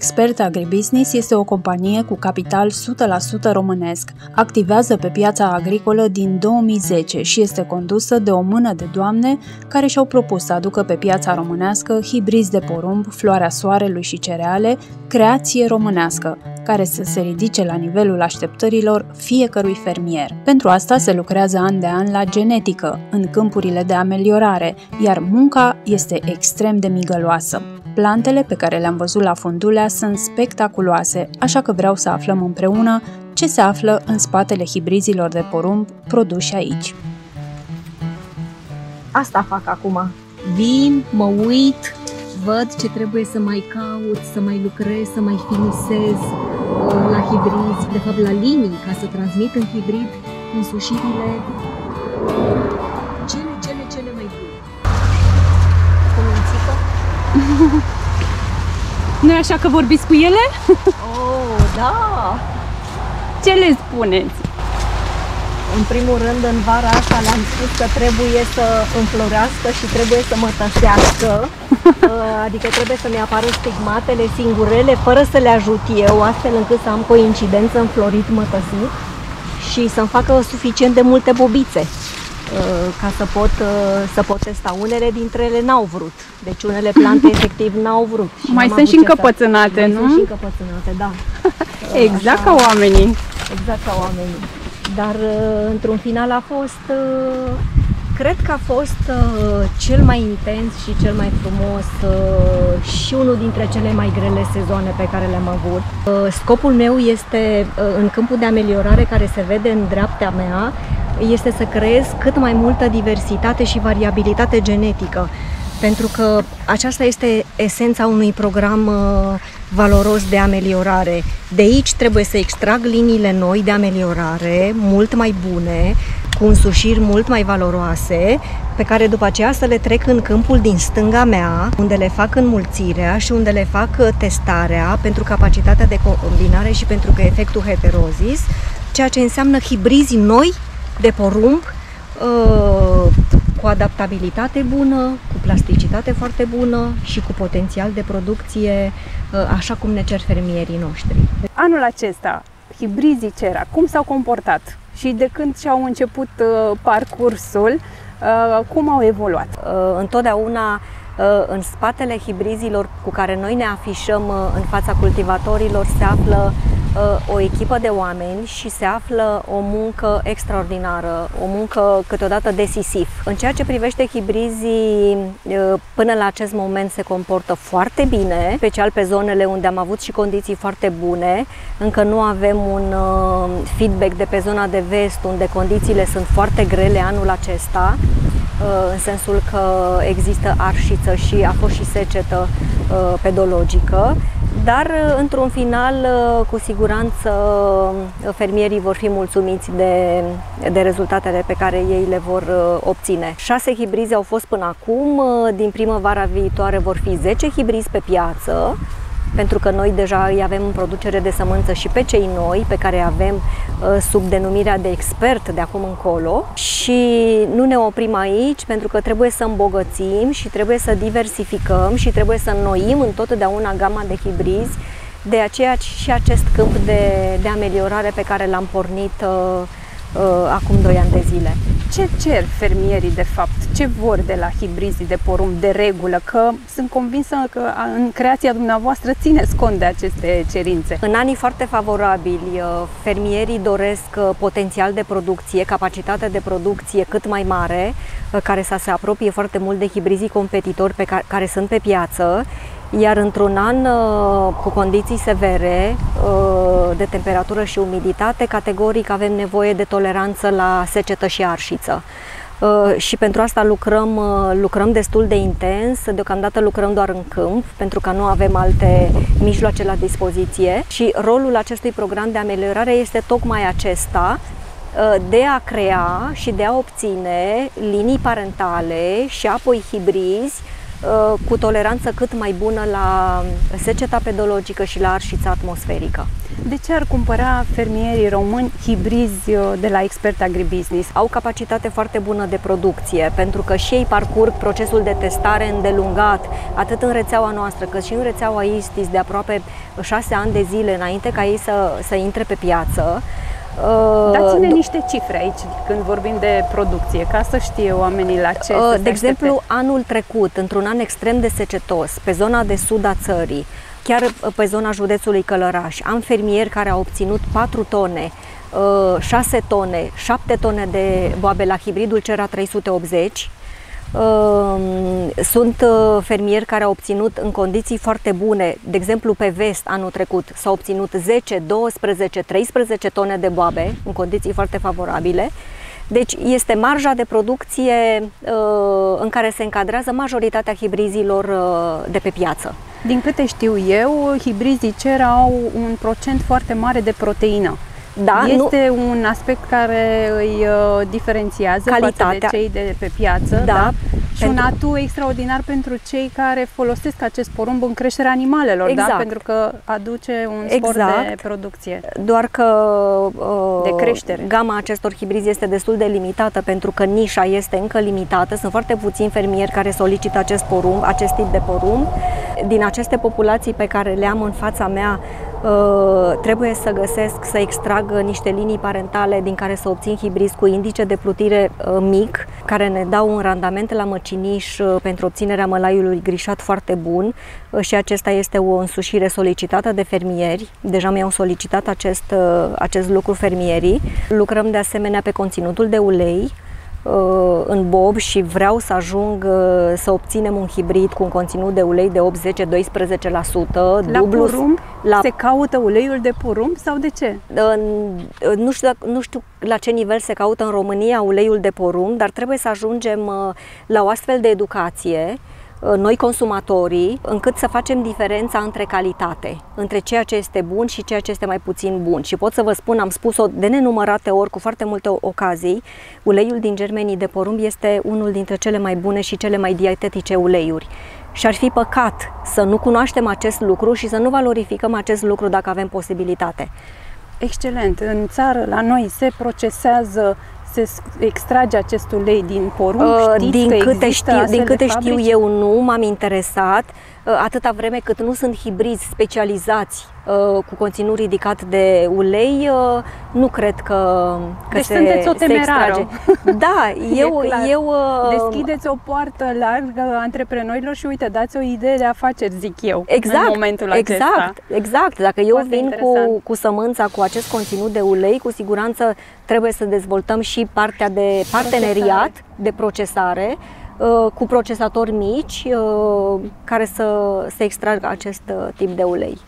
Expert Agribusiness este o companie cu capital 100% românesc. Activează pe piața agricolă din 2010 și este condusă de o mână de doamne care și-au propus să aducă pe piața românească hibrizi de porumb, floarea soarelui și cereale, creație românească, care să se ridice la nivelul așteptărilor fiecărui fermier. Pentru asta se lucrează an de an la genetică, în câmpurile de ameliorare, iar munca este extrem de migăloasă. Plantele pe care le-am văzut la Fundulea sunt spectaculoase, așa că vreau să aflăm împreună ce se află în spatele hibrizilor de porumb produși aici. Asta fac acum. Vin, mă uit, văd ce trebuie să mai caut, să mai lucrez, să mai finisez uh, la hibrizi, de fapt la linii, ca să transmit în hibrid însușirile nu așa că vorbiți cu ele? Oh, da! Ce le spuneți? În primul rând, în vara asta le-am spus că trebuie să înflorească și trebuie să mă tăsească. Uh, adică trebuie să-mi apară stigmatele singurele, fără să le ajut eu, astfel încât să am coincidență înflorit mătăsit și să-mi facă suficient de multe bobițe. Uh, ca să pot, uh, să pot testa. Unele dintre ele n-au vrut. Deci unele plante efectiv n-au vrut. Și Mai sunt și încăpățânate, nu? Sunt și încăpățânate, da. Exact Așa, ca oamenii. Exact ca oamenii. Dar uh, într-un final a fost, cred că a fost cel mai intens și cel mai frumos și unul dintre cele mai grele sezoane pe care le-am avut. Scopul meu este în câmpul de ameliorare care se vede în dreapta mea, este să creez cât mai multă diversitate și variabilitate genetică, pentru că aceasta este esența unui program uh, valoros de ameliorare. De aici trebuie să extrag liniile noi de ameliorare, mult mai bune, cu însușiri mult mai valoroase, pe care după aceea să le trec în câmpul din stânga mea, unde le fac înmulțirea și unde le fac uh, testarea pentru capacitatea de combinare și pentru că efectul heterozis, ceea ce înseamnă hibrizi noi de porumb uh, cu adaptabilitate bună, cu plasticitate foarte bună și cu potențial de producție uh, așa cum ne cer fermierii noștri. Anul acesta, hibrizii Cera, cum s-au comportat și de când și-au început uh, parcursul, cum au evoluat? Întotdeauna în spatele hibrizilor cu care noi ne afișăm în fața cultivatorilor se află o echipă de oameni și se află o muncă extraordinară, o muncă câteodată decisiv. În ceea ce privește hibrizii, până la acest moment se comportă foarte bine, special pe zonele unde am avut și condiții foarte bune. Încă nu avem un feedback de pe zona de vest, unde condițiile sunt foarte grele anul acesta, în sensul că există arșiță și a fost și secetă pedologică. Dar, uh, într-un final, uh, cu siguranță, uh, fermierii vor fi mulțumiți de, de rezultatele pe care ei le vor obține. Șase hibrizi au fost până acum, din primăvara viitoare vor fi 10 hibrizi pe piață, pentru că noi deja îi avem în producere de sămânță și pe cei noi, pe care avem uh, sub denumirea de expert de acum încolo și nu ne oprim aici pentru că trebuie să îmbogățim și trebuie să diversificăm și trebuie să înnoim întotdeauna gama de hibrizi de aceea și acest câmp de, de ameliorare pe care l-am pornit uh, uh, acum 2 ani de zile. Ce cer fermierii de fapt? Ce vor de la hibrizii de porumb de regulă? Că sunt convinsă că în creația dumneavoastră țineți cont de aceste cerințe. În anii foarte favorabili, uh, fermierii doresc uh, potențial de producție, capacitate de producție cât mai mare, uh, care să se apropie foarte mult de hibrizii competitori pe care, care sunt pe piață iar într-un an uh, cu condiții severe uh, de temperatură și umiditate, categoric avem nevoie de toleranță la secetă și arșiță. Uh, și pentru asta lucrăm, lucrăm destul de intens, deocamdată lucrăm doar în câmp, pentru că nu avem alte mijloace la dispoziție și rolul acestui program de ameliorare este tocmai acesta, de a crea și de a obține linii parentale și apoi hibrizi cu toleranță cât mai bună la seceta pedologică și la arșița atmosferică. De ce ar cumpăra fermierii români hibrizi uh, de la Expert Agribusiness? Au capacitate foarte bună de producție, pentru că și ei parcurg procesul de testare îndelungat, atât în rețeaua noastră, cât și în rețeaua Istis, de aproape șase ani de zile înainte ca ei să, să intre pe piață. Uh, Dați-ne niște cifre aici când vorbim de producție, ca să știe oamenii la ce uh, De exemplu, anul trecut, într-un an extrem de secetos, pe zona de sud a țării, chiar pe zona județului Călăraș, am fermieri care au obținut 4 tone, 6 uh, tone, 7 tone de boabe la hibridul Cera 380, sunt uh, fermieri care au obținut în condiții foarte bune, de exemplu pe vest anul trecut s-au obținut 10, 12, 13 tone de boabe în condiții foarte favorabile. Deci este marja de producție uh, în care se încadrează majoritatea hibrizilor uh, de pe piață. Din câte știu eu, hibrizii cer au un procent foarte mare de proteină. Da, este nu... un aspect care îi uh, diferențiază Calitatea. față de cei de pe piață. Da, da? Și pentru... un atu extraordinar pentru cei care folosesc acest porumb în creșterea animalelor, da? exact. da? pentru că aduce un spor exact. de producție. Doar că uh, de creștere. gama acestor hibrizi este destul de limitată pentru că nișa este încă limitată. Sunt foarte puțini fermieri care solicită acest porumb, acest tip de porumb. Din aceste populații pe care le am în fața mea, Uh, trebuie să găsesc, să extrag niște linii parentale din care să obțin hibrizi cu indice de plutire uh, mic, care ne dau un randament la măciniș uh, pentru obținerea mălaiului grișat foarte bun și acesta este o însușire solicitată de fermieri. Deja mi-au solicitat acest, acest lucru fermierii. Lucrăm de asemenea pe conținutul de ulei, Uh, în bob și vreau să ajung uh, să obținem un hibrid cu un conținut de ulei de 8-10-12%. La dublu, porumb la... se caută uleiul de porumb sau de ce? Nu știu, nu știu la ce nivel se caută în România uleiul de porumb, dar trebuie să ajungem uh, la o astfel de educație Uh, noi consumatorii, încât să facem diferența între calitate, între ceea ce este bun și ceea ce este mai puțin bun. Și pot să vă spun, am spus-o de nenumărate ori, cu foarte multe ocazii, uleiul din germenii de porumb este unul dintre cele mai bune și cele mai dietetice uleiuri. Și ar fi păcat să nu cunoaștem acest lucru și să nu valorificăm acest lucru dacă avem posibilitate. Excelent! În țară, la noi, se procesează se extrage acest ulei din porumb? Uh, Știți din câte, știu, din câte știu eu nu, m-am interesat. Uh, atâta vreme cât nu sunt hibrizi specializați uh, cu conținut ridicat de ulei, uh, nu cred că, că deci se, sunteți o temerară. Da, eu, eu... Deschideți o poartă largă antreprenorilor și uite, dați o idee de afaceri, zic eu, exact, în momentul exact, acesta. Exact, Dacă eu Foarte vin cu, cu sămânța, cu acest conținut de ulei, cu siguranță trebuie să dezvoltăm și partea de parteneriat, procesare. de procesare, Uh, cu procesatori mici uh, care să, să extragă acest uh, tip de ulei.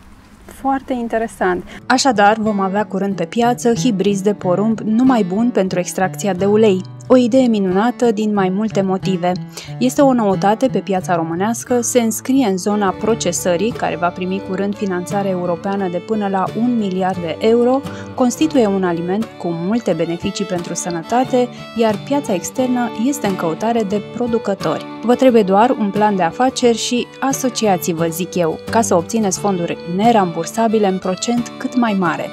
Foarte interesant. Așadar, vom avea curând pe piață hibrizi de porumb numai bun pentru extracția de ulei. O idee minunată din mai multe motive. Este o noutate pe piața românească, se înscrie în zona procesării, care va primi curând finanțare europeană de până la 1 miliard de euro, constituie un aliment cu multe beneficii pentru sănătate, iar piața externă este în căutare de producători. Vă trebuie doar un plan de afaceri și asociați-vă, zic eu, ca să obțineți fonduri nerambursabile în procent cât mai mare.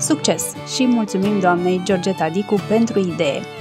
Succes și mulțumim doamnei Georgeta Dicu pentru idee!